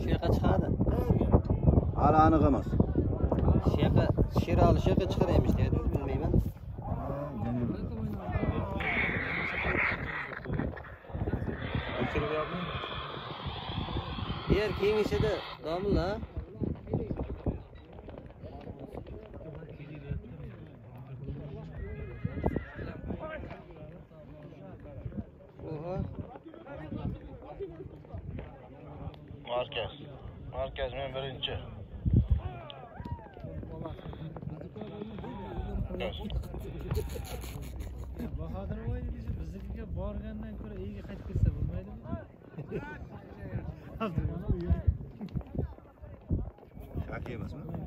Shu yoqqa chiqadi. hali aniq emas Shu yoqqa Sherali shu yoqqa chiqar emish deydi, bilmayman. Markaz markaz men birinchi. Bahodir boy biznikiga borgandan ko'ra uyiga qaytib kelsa bo'lmaydimi shaka emasmi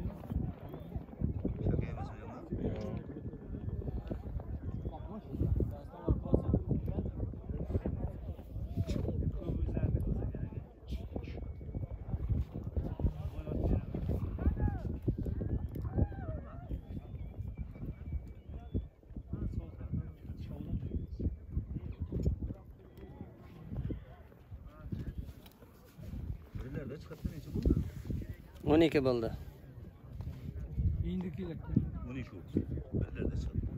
12 bo'ldi. indikilar buning shu birlarda chiqibdi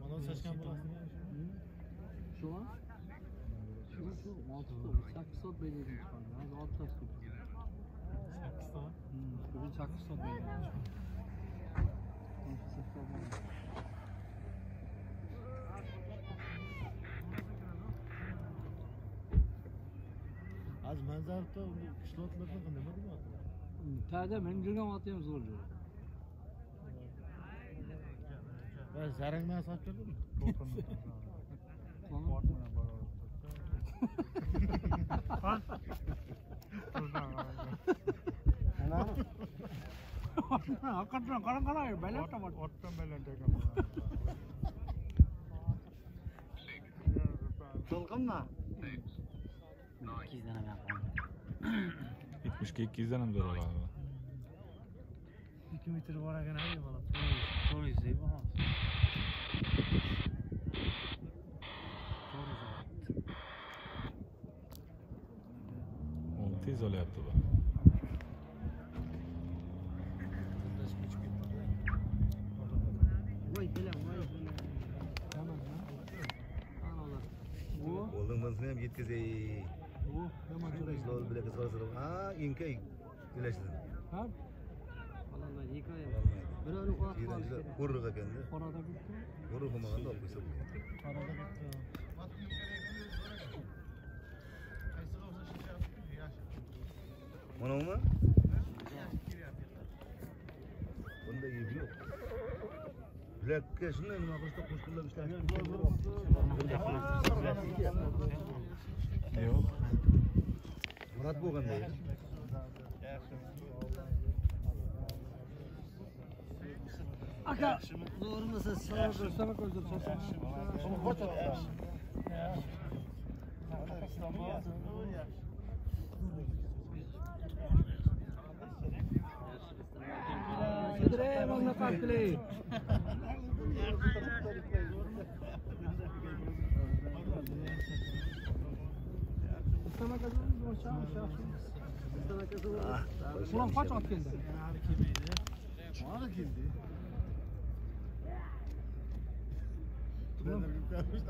malol sochgan bolasini Şu an? Şu an şu 6 8 soat belirledim şu an. Az 6 saat sürdü. sakkizta zarfta kışlatlarda kınamadı mı? Tadem hendirgam atayım zorlu. Ben zarang ne asap geldi mi? Ha? Hakikaten karan karan belirtme. Ottan belirtme. Çılgın mı? İkizden hemen kalan. 1 και κοίτανε το ρολάδο. Εκεί με τριβόρα για να έβαλα. Τόρις, τόρις είπα μας. Oltı izole yaptı bu. Oğlum hızlıyım gitti değil bilen vay bilen. Tamam ha. Bilakka solsa ha? Vallahi hikaye. Bir öyle arada bitta manavimi bunda yo'q bilakka shunday nima qilishda qo'shqinlab ishlashni yo'q murat bo'lganda Aka. Doğru musun? Sana sana koydum. Sidre bana kalkle. Sana kadar ulan kaç at geldi? Bana geldi.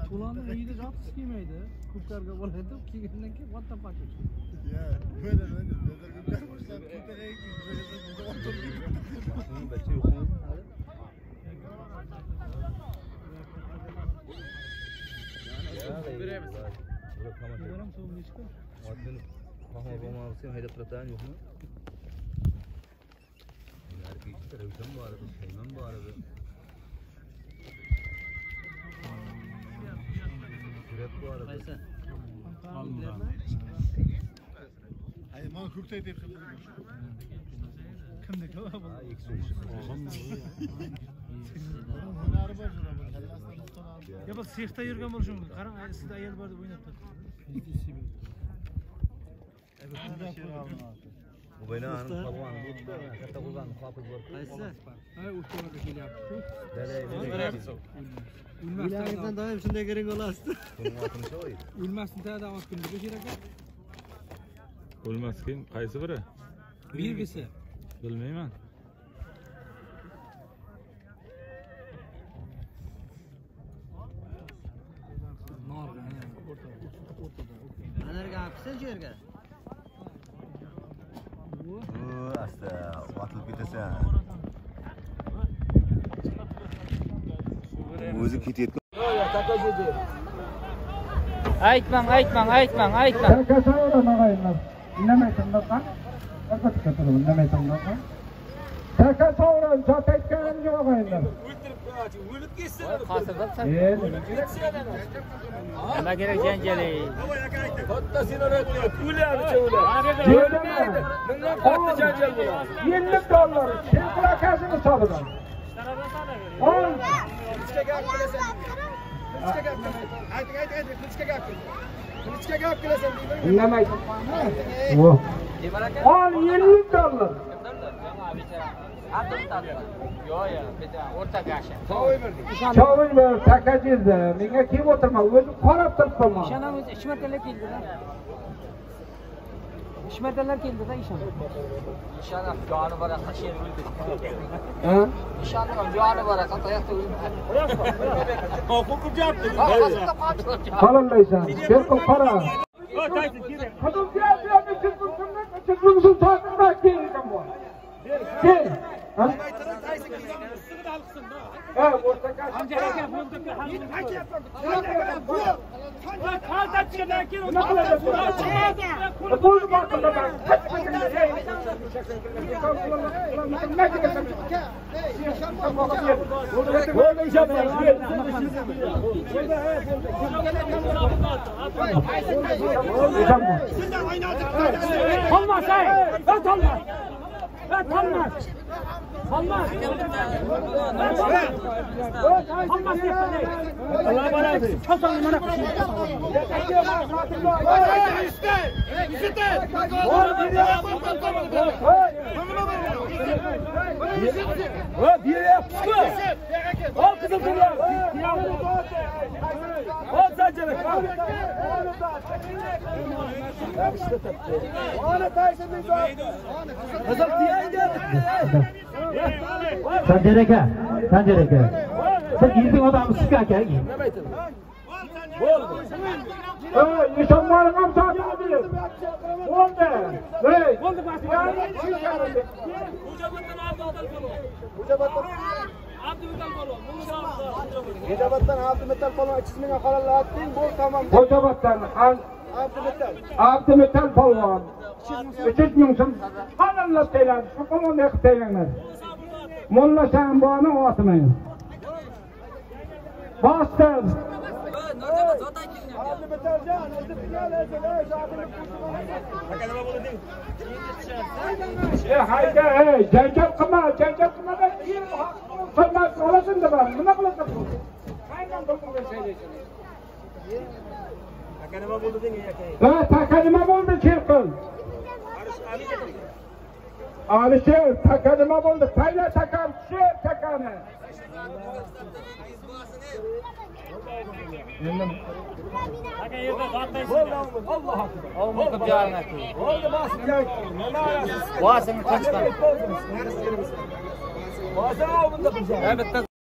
Tulanın iyiydi, rahatsız giymeydi. Kurtar kabalaydı, ki günden ki what the fuck? Ya, böyle ben de, ben de kurtar başlar, kurtar en iyi, Biberim soğuk ne çıkar? otni qahva bo'lmay qilsam haydab turataman yo'qmi ravshan bor edi shaymon bor edi surat bor edi Qaysi? mana ko'ktay deb kimniki ha ikki so'rishi hunari bor yo bu. Sexda yurgan bo'lishi mumkin qarang sizda ayol bor deb o'ynab turibdi Bu beni hanım palvanı bu işte. Katta kurban kapız var. Qaysi? Ha, o'rtalarga kelyapti. Uylaringizdan doim shunday kering bo'lasiz. Bunun altını çoğuy. O'lmasdan tagida olib kunga kerak ekan. O'lmaskin qaysi biri? Belgisi. Bilmayman. Norga, o'rtada o'rtada anarga yerga o'zi ketayotgan aytmang aytmang aytmang aytmang indamay tinglasan indamay tinglasan taka sovrin jot aytganim yo'q endi o'lib ketsin qasrlabsan o'lib ketsin nima kerak janjalay katta sigaret o'lyapti ular yo'lamaydi bundan katta janjal bo'ladi ellik dollar shempir akasini hisobidan ol qilichga gap qilasan qilichga gap qilasan ayting ayting ayting qilichga gap qil qilichga gap qilasan indamay ol ellik dollar chovinmi takajildi menga kelib o'tirma o'zi qarab turibman ishon ham o'zi uch martalab keldida uch martalar keldida ishon ishon ham joni bor yoqqa sher o'ldi ishon ham joni bor yoqqa qayoqda o'ldi qololmaysan berqil qara Kadın diğer bir yerde çırpınsın, çırpınsın, çırpınsın, çırpınsın, çırpınsın, çırpınsın, çırpınsın, olmaz öt olmaz olmaz olmaz Allah bana Hasan bana va beryapsizmi ol qizil turlar ol zanjiri qizil tiyanglar sanjar aka. Sanjar aka siz yilning odamisiku aka. nima aytadi bo'ldi nishonboyim ham sotadi bo'ldi bo'ldi xo'jabatdan abdumattal polvon xo'jabatdan abdumattal polvon xo'jabatdan abdumattal polvon uch yuz mingga qoralating bo'l tamom xo'jabatdan abdumattal abdumattal polvon uch yuz ming so'm qoralab taylandi shu polvonday qilib taylanadi mulla shamboni otmang bostir Abdumetaljon, o'zi finalda, ey, shogirdlik E hayda, ey, janjal qilma, janjal qilma. Deb, nima qilasan? Qaydan bo'lgan saylaysan? Aka nima bo'ldi deng aka? Ha, taka nima bo'ldi, Cherqil? Alisher, taka nima bo'ldi? Tayla takam, takani. Boğazını kaçtan. Boğazını aldın da bize. Evet.